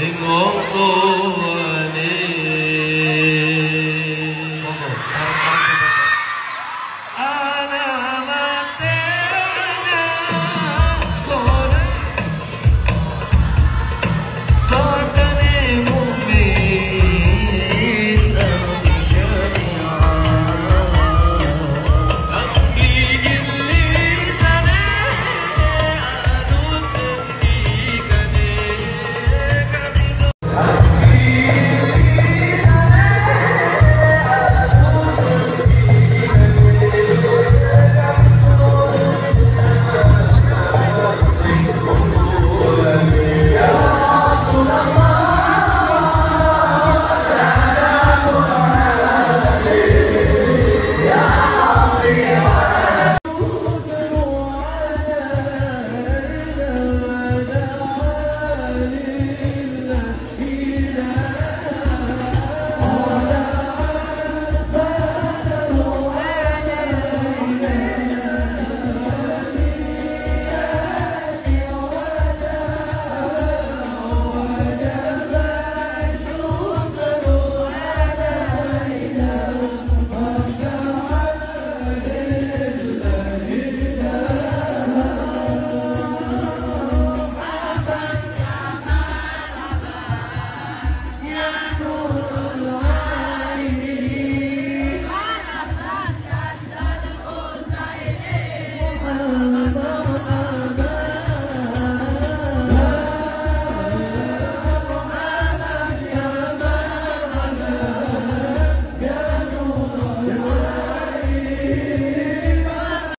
de novo.